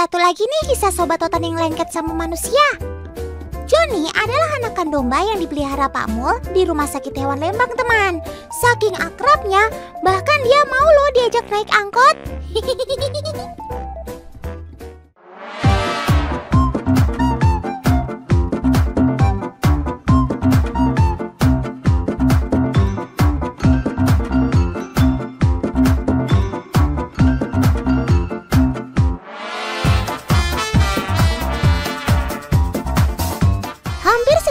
Satu lagi nih kisah sobat otan yang lengket sama manusia. Joni adalah anakan domba yang dipelihara Pak Mul di rumah sakit hewan Lembang teman. Saking akrabnya, bahkan dia mau loh diajak naik angkot.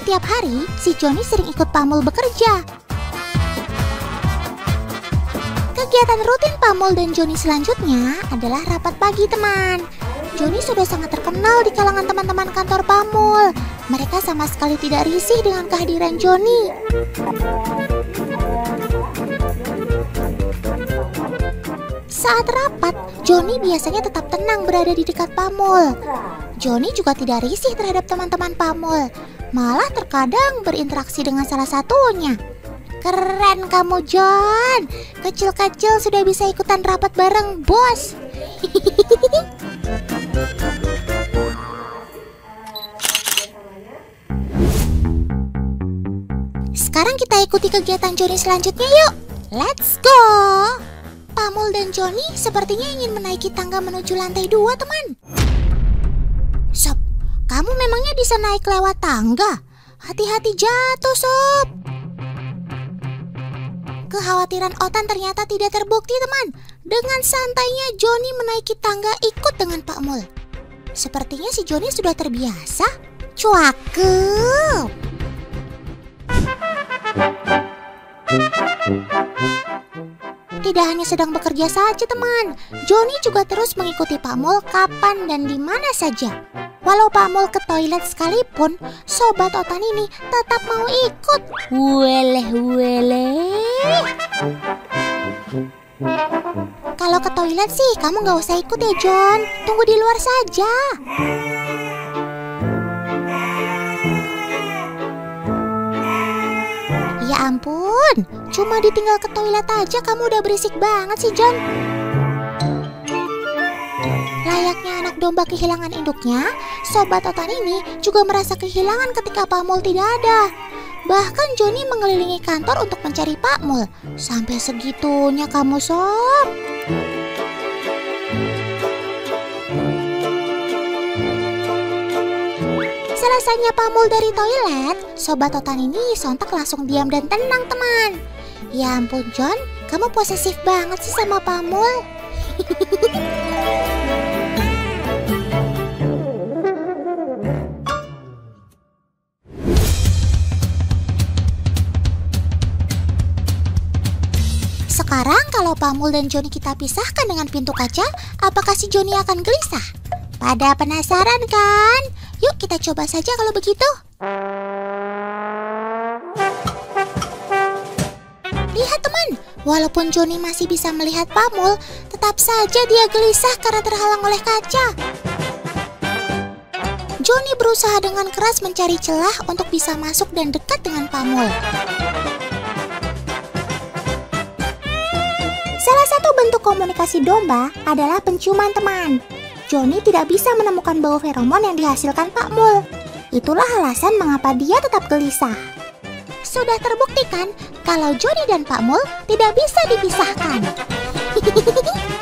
setiap hari, si Joni sering ikut Pamul bekerja. Kegiatan rutin Pamul dan Joni selanjutnya adalah rapat pagi teman. Joni sudah sangat terkenal di kalangan teman-teman kantor Pamul. Mereka sama sekali tidak risih dengan kehadiran Joni. Saat rapat, Joni biasanya tetap tenang berada di dekat Pamul. Joni juga tidak risih terhadap teman-teman Pamul, malah terkadang berinteraksi dengan salah satunya. Keren kamu John, kecil-kecil sudah bisa ikutan rapat bareng bos. Sekarang kita ikuti kegiatan Joni selanjutnya yuk. Let's go! Pamul dan Joni sepertinya ingin menaiki tangga menuju lantai dua teman. Kamu memangnya bisa naik lewat tangga? Hati-hati jatuh, Sob. Kekhawatiran Otan ternyata tidak terbukti, teman. Dengan santainya Joni menaiki tangga ikut dengan Pak Mul. Sepertinya si Joni sudah terbiasa. Cuakep. Tidak hanya sedang bekerja saja teman, Joni juga terus mengikuti Pak Mul kapan dan di mana saja. Walau Pak Mul ke toilet sekalipun, sobat otan ini tetap mau ikut. Weleh weleh. Kalau ke toilet sih kamu nggak usah ikut ya John, tunggu di luar saja. Ya ampun, cuma ditinggal ke toilet aja kamu udah berisik banget sih John. Domba kehilangan induknya, sobat otan ini juga merasa kehilangan ketika Pak Mul tidak ada. Bahkan Joni mengelilingi kantor untuk mencari Pak Mul. Sampai segitunya kamu sob. Selesainya Pak Mul dari toilet, sobat otan ini sontak langsung diam dan tenang teman. Ya ampun John, kamu posesif banget sih sama Pak Mul. Sekarang kalau Pamul dan Joni kita pisahkan dengan pintu kaca, apakah si Joni akan gelisah? Pada penasaran kan? Yuk kita coba saja kalau begitu. Lihat teman, walaupun Joni masih bisa melihat Pamul, tetap saja dia gelisah karena terhalang oleh kaca. Joni berusaha dengan keras mencari celah untuk bisa masuk dan dekat dengan Pamul. Komunikasi domba adalah penciuman teman. Joni tidak bisa menemukan bau feromon yang dihasilkan Pak Mul. Itulah alasan mengapa dia tetap gelisah. Sudah terbuktikan kalau Joni dan Pak Mul tidak bisa dipisahkan.